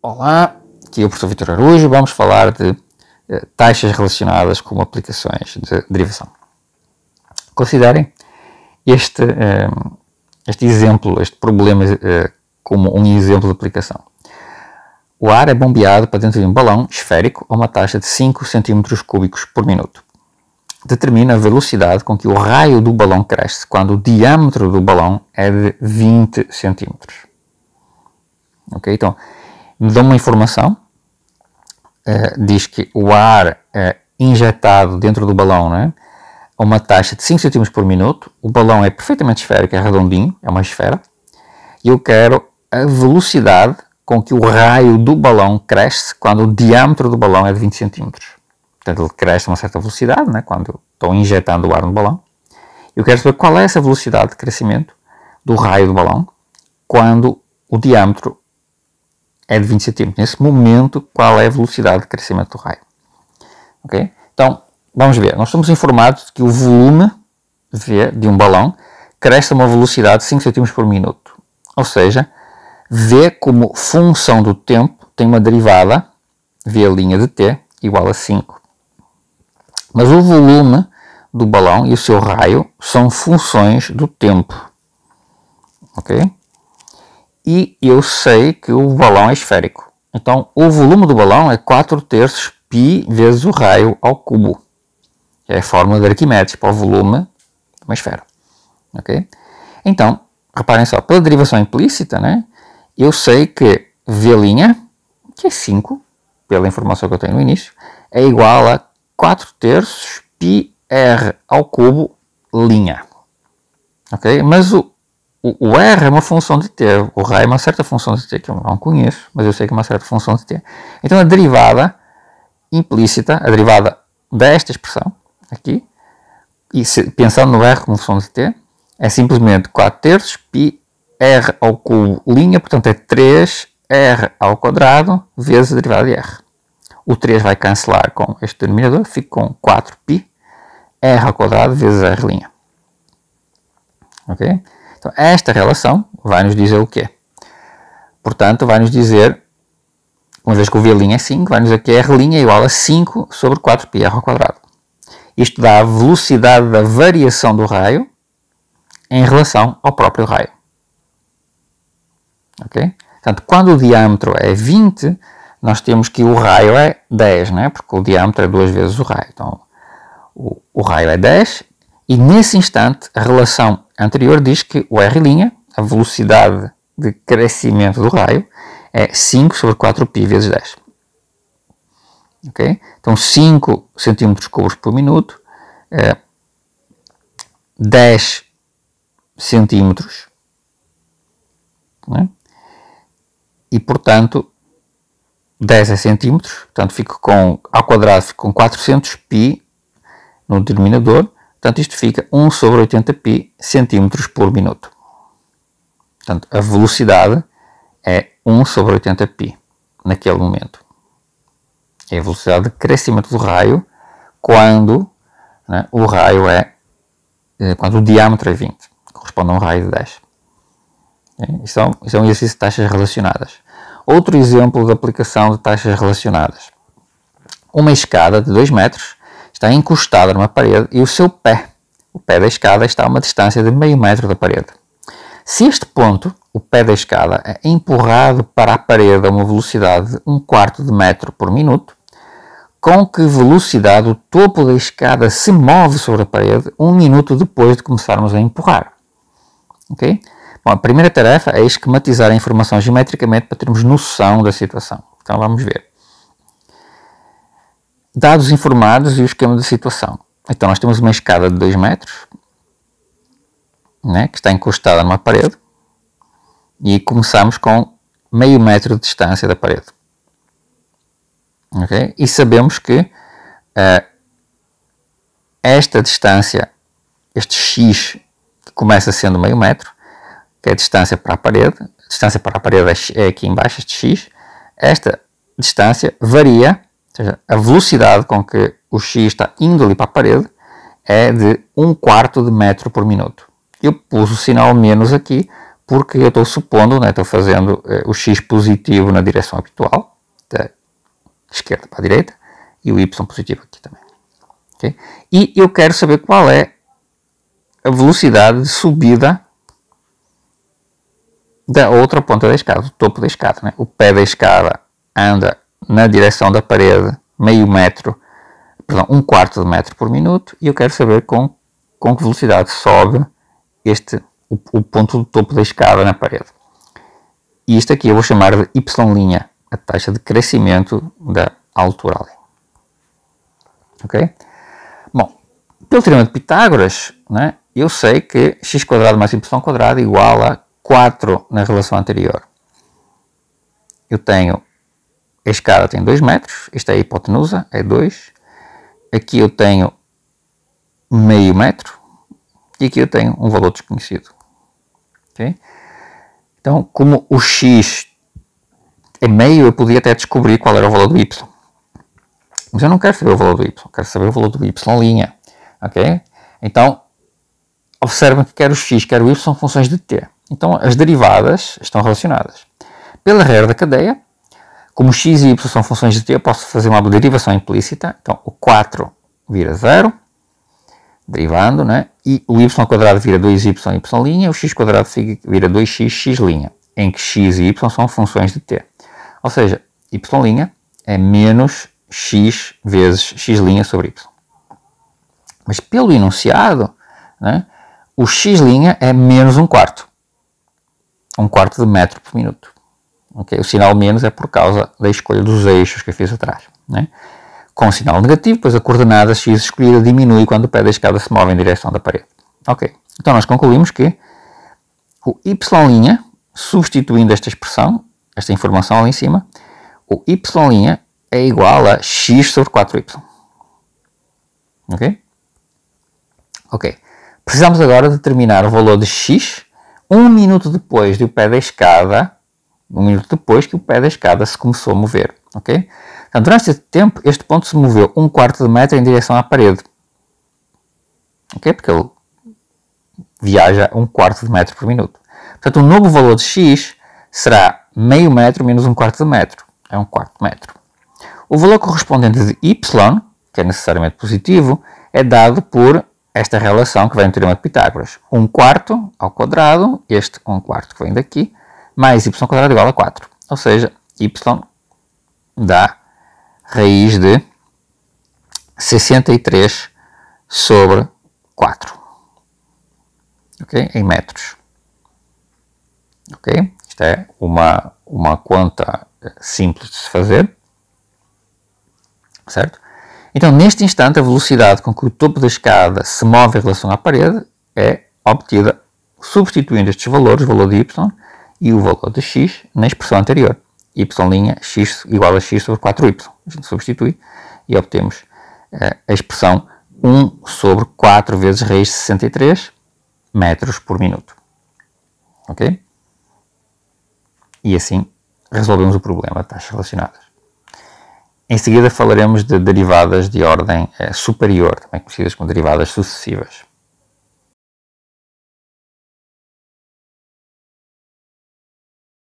Olá, aqui é o professor Vitor Araújo. Vamos falar de eh, taxas relacionadas com aplicações de derivação. Considerem este, eh, este exemplo, este problema, eh, como um exemplo de aplicação. O ar é bombeado para dentro de um balão esférico a uma taxa de 5 cm cúbicos por minuto. Determina a velocidade com que o raio do balão cresce quando o diâmetro do balão é de 20 cm. Ok? Então, me dá uma informação, uh, diz que o ar é injetado dentro do balão né, a uma taxa de 5 cm por minuto, o balão é perfeitamente esférico, é redondinho, é uma esfera, e eu quero a velocidade com que o raio do balão cresce quando o diâmetro do balão é de 20 cm. Portanto, ele cresce a uma certa velocidade, né, quando estou injetando o ar no balão. Eu quero saber qual é essa velocidade de crescimento do raio do balão quando o diâmetro é de 20 cm. Nesse momento, qual é a velocidade de crescimento do raio? Ok? Então, vamos ver. Nós somos informados que o volume V de um balão cresce a uma velocidade de 5 cm por minuto. Ou seja, V como função do tempo tem uma derivada, V de t, igual a 5. Mas o volume do balão e o seu raio são funções do tempo. Ok? E eu sei que o balão é esférico. Então, o volume do balão é 4 terços π vezes o raio ao cubo. É a fórmula de Arquimedes para o volume de uma esfera. Ok? Então, reparem só, pela derivação implícita, né, eu sei que V', que é 5, pela informação que eu tenho no início, é igual a 4 terços πr ao cubo linha. Ok? Mas o, o, o, R é uma função de t, o raio é uma certa função de t, que eu não conheço, mas eu sei que é uma certa função de t. Então a derivada implícita, a derivada desta expressão, aqui, e se, pensando no R como função de t, é simplesmente 4 terços π r ao cubo linha, portanto é 3r ao quadrado vezes a derivada de r. O 3 vai cancelar com este denominador, fica com 4π r ao quadrado vezes r linha. Ok? Então, esta relação vai nos dizer o quê? Portanto, vai nos dizer, uma vez que o V' é 5, vai nos dizer que R' é igual a 5 sobre 4πr ao quadrado. Isto dá a velocidade da variação do raio em relação ao próprio raio. Ok? Portanto, quando o diâmetro é 20, nós temos que o raio é 10, né? porque o diâmetro é duas vezes o raio. Então, o, o raio é 10 e nesse instante, a relação anterior diz que o R', a velocidade de crescimento do raio, é 5 sobre 4π vezes 10. Okay? Então, 5 cm cúbicos por minuto, é 10 centímetros, né? e portanto, 10 é centímetros, portanto, fico com, ao quadrado, fico com 400π no denominador, Portanto, isto fica 1 sobre 80π centímetros por minuto. Portanto, a velocidade é 1 sobre 80π naquele momento. É a velocidade de crescimento do raio quando né, o raio é, é, quando o diâmetro é 20, corresponde a um raio de 10. É, isso, é isso é um exercício de taxas relacionadas. Outro exemplo de aplicação de taxas relacionadas. Uma escada de 2 metros está encostada numa parede e o seu pé, o pé da escada, está a uma distância de meio metro da parede. Se este ponto, o pé da escada, é empurrado para a parede a uma velocidade de um quarto de metro por minuto, com que velocidade o topo da escada se move sobre a parede um minuto depois de começarmos a empurrar? Ok? Bom, a primeira tarefa é esquematizar a informação geometricamente para termos noção da situação. Então vamos ver dados informados e o esquema de situação. Então nós temos uma escada de 2 metros, né, que está encostada numa parede, e começamos com meio metro de distância da parede. Okay? E sabemos que uh, esta distância, este x, que começa sendo meio metro, que é a distância para a parede, a distância para a parede é, é aqui embaixo, este x, esta distância varia seja, a velocidade com que o x está indo ali para a parede é de 1 quarto de metro por minuto. Eu pus o sinal menos aqui porque eu estou supondo, né, estou fazendo eh, o x positivo na direção habitual, da esquerda para a direita, e o y positivo aqui também. Okay? E eu quero saber qual é a velocidade de subida da outra ponta da escada, do topo da escada. Né? O pé da escada anda na direção da parede meio metro, perdão, um quarto de metro por minuto e eu quero saber com, com que velocidade sobe este, o, o ponto do topo da escada na parede. E isto aqui eu vou chamar de y', a taxa de crescimento da altura ali. Ok? Bom, pelo teorema de Pitágoras, né, eu sei que x mais y igual a 4 na relação anterior. Eu tenho, a escada tem 2 metros, esta é a hipotenusa, é 2. Aqui eu tenho meio metro e aqui eu tenho um valor desconhecido. Okay? Então, como o x é meio, eu podia até descobrir qual era o valor do y. Mas eu não quero saber o valor do y, quero saber o valor do y linha. Ok? Então, observem que quer o x, quer o y são funções de t. Então, as derivadas estão relacionadas. Pela regra da cadeia, como x e y são funções de t, eu posso fazer uma derivação implícita. Então, o 4 vira 0, derivando, né? e o y quadrado vira 2y, y', o x quadrado vira 2x, x', em que x e y são funções de t. Ou seja, y' é menos x vezes x' sobre y. Mas pelo enunciado, né, o x' é menos um quarto um quarto de metro por minuto. Okay? O sinal menos é por causa da escolha dos eixos que eu fiz atrás. Né? Com sinal negativo, pois a coordenada x escolhida diminui quando o pé da escada se move em direção da parede. Ok, então nós concluímos que o y', substituindo esta expressão, esta informação ali em cima, o y' é igual a x sobre 4y. Ok? Ok. Precisamos agora determinar o valor de x um minuto depois do pé da escada, um minuto depois que o pé da escada se começou a mover, ok? Então, durante este tempo, este ponto se moveu um quarto de metro em direção à parede, ok? Porque ele viaja um quarto de metro por minuto. Portanto, o novo valor de x será meio metro menos um quarto de metro, é um quarto de metro. O valor correspondente de y, que é necessariamente positivo, é dado por esta relação que vem do Teorema de Pitágoras. 1 quarto ao quadrado, este 1 quarto que vem daqui, mais y quadrado igual a 4. Ou seja, y dá raiz de 63 sobre 4. Ok? Em metros. Ok? Isto é uma, uma conta simples de se fazer. Certo? Então, neste instante, a velocidade com que o topo da escada se move em relação à parede é obtida substituindo estes valores, o valor de y e o valor de x, na expressão anterior. y' x igual a x sobre 4y. A gente substitui e obtemos eh, a expressão 1 sobre 4 vezes raiz de 63 metros por minuto. Ok? E assim resolvemos o problema de taxas relacionadas. Em seguida falaremos de derivadas de ordem eh, superior, também conhecidas como derivadas sucessivas.